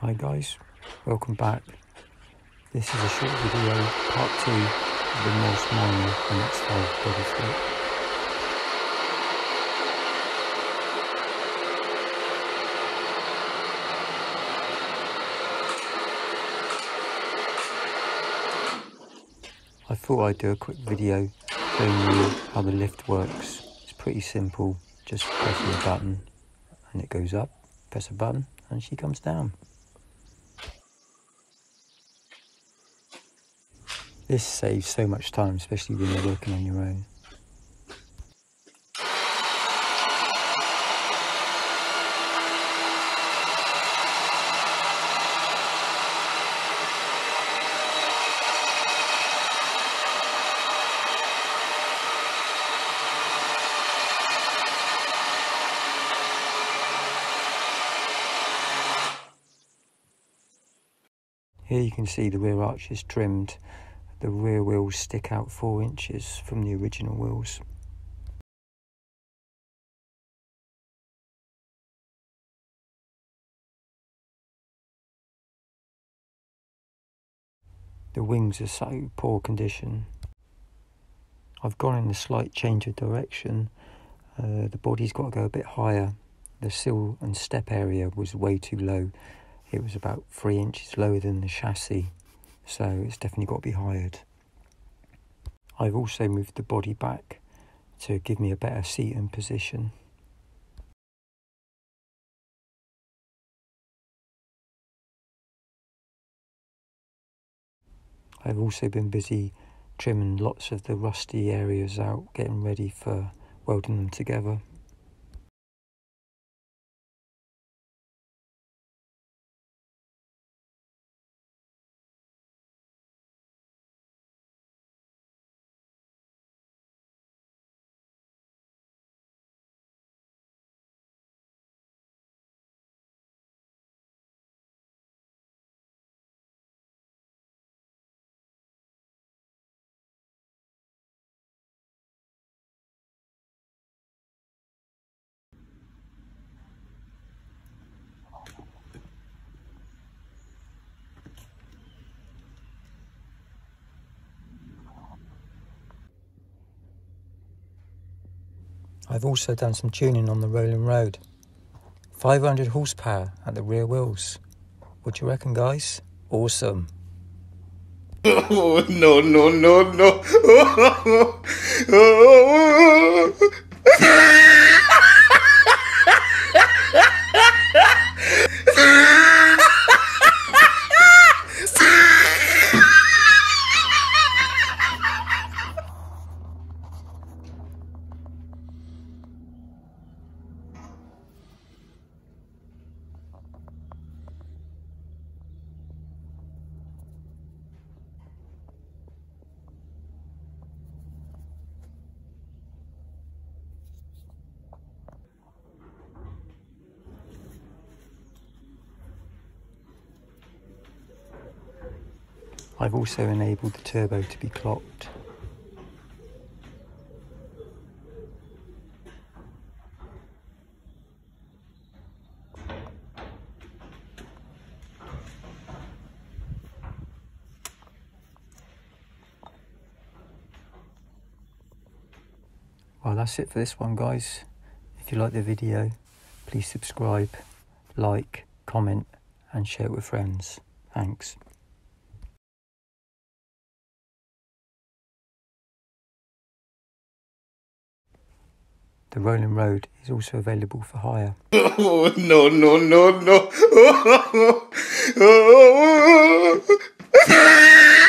Hi guys, welcome back. This is a short video, part 2 of the Morris Minor MX5 body flip. I thought I'd do a quick video showing you how the lift works. It's pretty simple, just pressing a button and it goes up, press a button and she comes down. This saves so much time, especially when you're working on your own. Here you can see the rear arch is trimmed. The rear wheels stick out 4 inches from the original wheels. The wings are so poor condition. I've gone in a slight change of direction. Uh, the body's got to go a bit higher. The sill and step area was way too low it was about three inches lower than the chassis, so it's definitely got to be hired. I've also moved the body back to give me a better seat and position. I've also been busy trimming lots of the rusty areas out, getting ready for welding them together. I've also done some tuning on the rolling road. 500 horsepower at the rear wheels. What do you reckon, guys? Awesome. Oh, no, no, no, no. I've also enabled the turbo to be clocked. Well, that's it for this one, guys. If you like the video, please subscribe, like, comment, and share it with friends. Thanks. The rolling road is also available for hire. Oh, no, no, no, no.